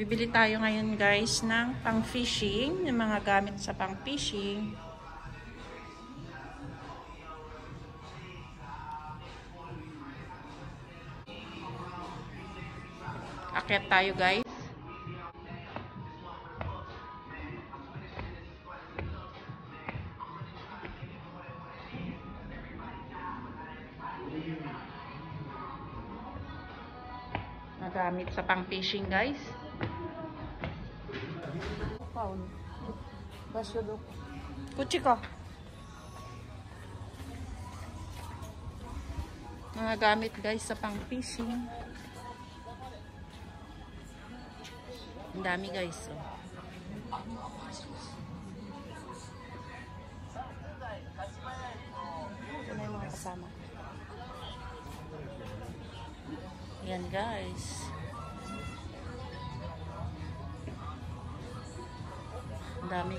Bibili tayo ngayon guys ng pang fishing, ng mga gamit sa pang fishing. Akyat tayo guys. Nagamit sa pang fishing guys. Paul. Basyo do. Kuchi ko. Mga gamit guys sa pang fishing. Ang dami guys. Oh. Ito na yung. Yan guys. dami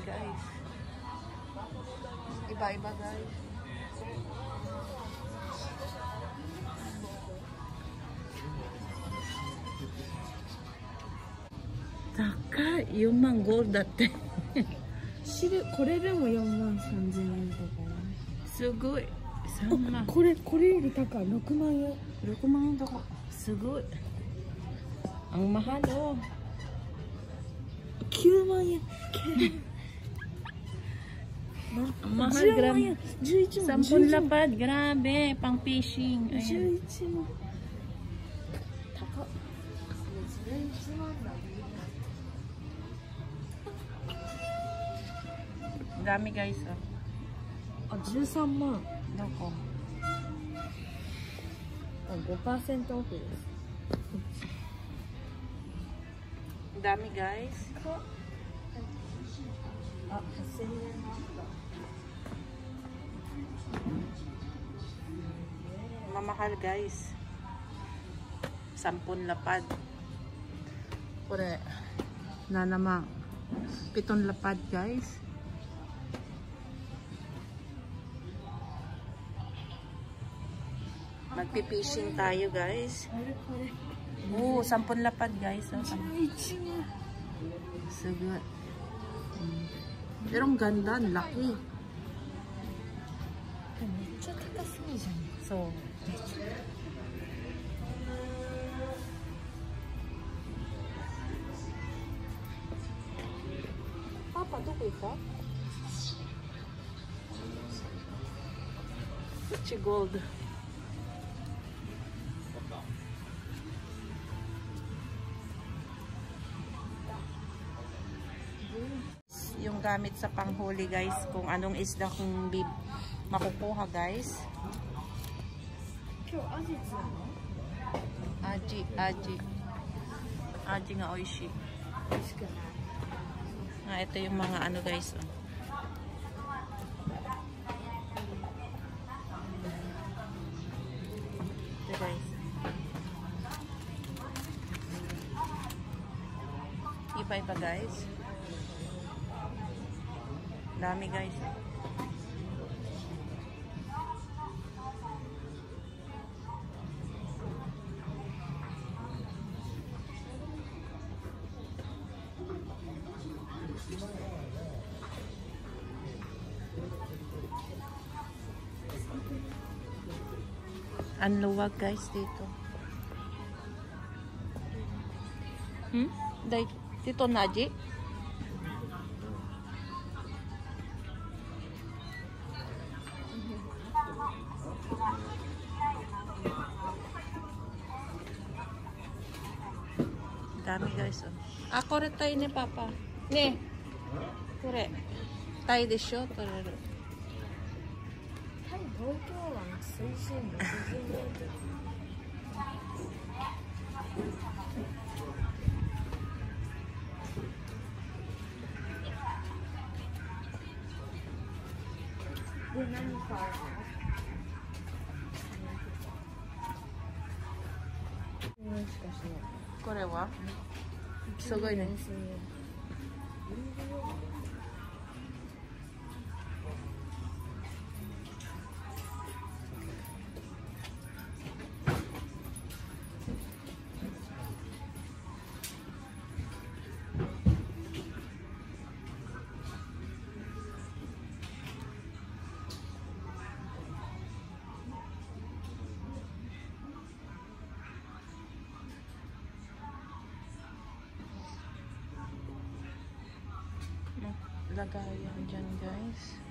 高い四万ゴだって。知るこれでも四万三千円とか、ね。すごい。これこれより高い六万円。六万円とか。すごい。あんまハロー。9万円 Ang mahal, 10 grabe. 万円11万 Sampun 11万 lapad, grabe. Pang fishing. Ayan. 11万高っ11万だ Ang dami guys oh. あ13万 Doko. あ5%オフです Ang Dami guys. あ8000円 Mamahal guys. Sampun lapad. Kore. Na naman. Piton lapad guys. Magpipishing tayo guys. Oo, oh, sampun lapad guys. Oh, Sige. Hmm. Pero ang ganda, ang laki. So, Papa, doko ikaw? Gucci Gold. ginagamit sa panghuli guys kung anong isda kung bib makukuha guys. Aji aji. Aji nga oishi. Nga ito yung mga ano guys oh. ito guys. Iba guys. Dami guys. Ang luwag guys dito. Hmm? Dito Naji? です。あ、これたいね、パパ。ねこれ。たいでしょ、取れる。タイ東京湾水深60。これは、うんすごいね。Lagayan dyan guys.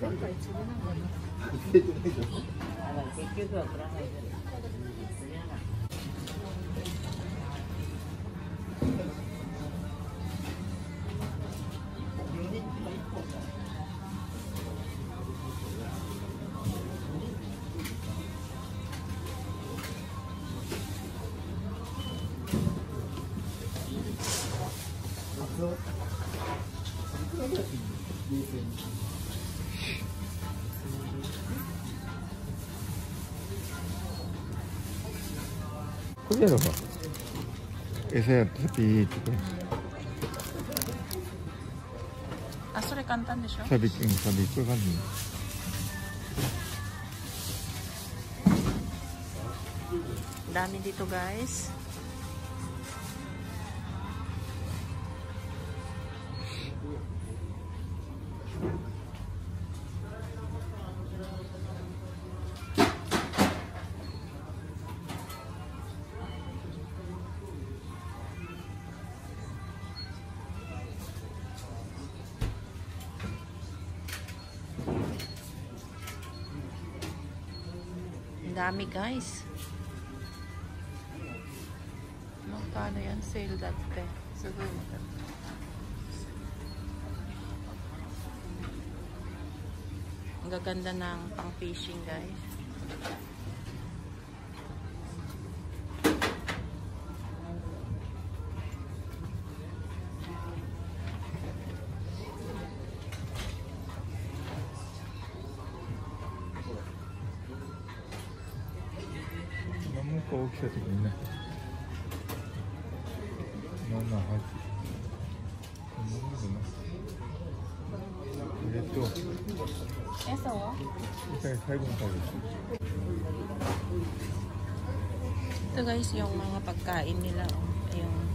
前回釣かった。結局はプラないゼ。Ang dami din dito guys. Kuya ano ba? Esa ya sabi ito. Ah, sorry, kantan di siya. Sabi ko, sabi ko kanina. Dami dito guys. Dami guys. Magkano yan? Sale dati. Siguro. Ang gaganda ng pang fishing guys. 너무 거기서 있네. 너무 하지. 너무구나. 이게 또 Eso, 이따가 살금살금. Ito guys, yung mga pagkain nila. Oh. Ayun.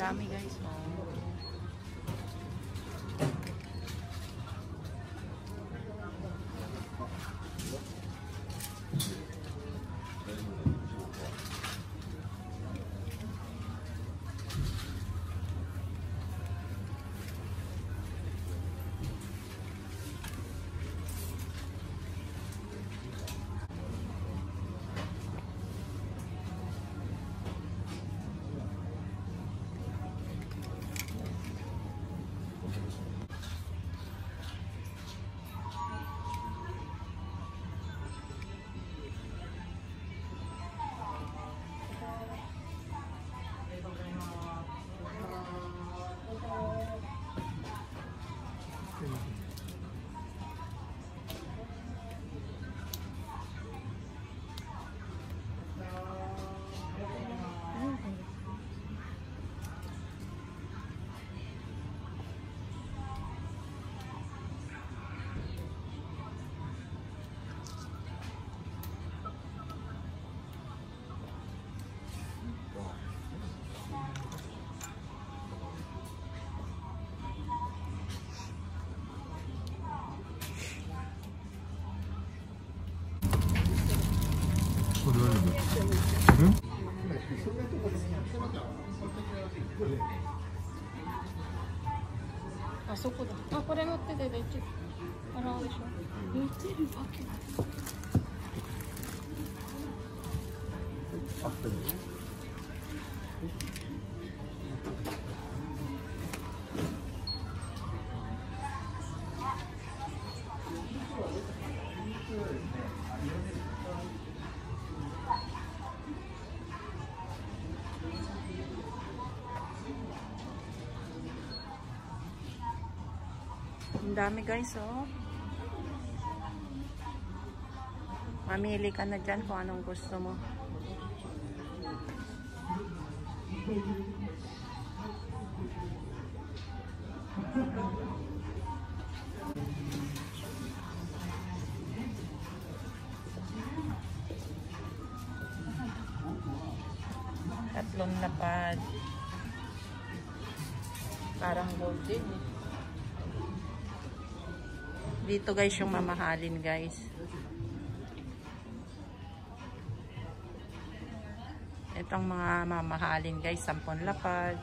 dami guys. そこだ。あ、これ乗っててできる洗うでしょ。乗ってるわけ Ang dami guys, oh. Mamili ka na dyan kung anong gusto mo. Tatlong lapad. Parang golden eh. Dito guys yung mamahalin guys. Itong mga mamahalin guys, 10 lapad.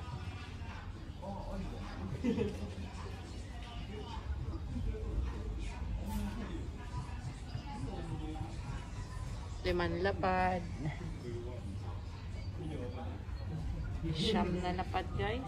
Liman lapad. Siyam na lapad guys.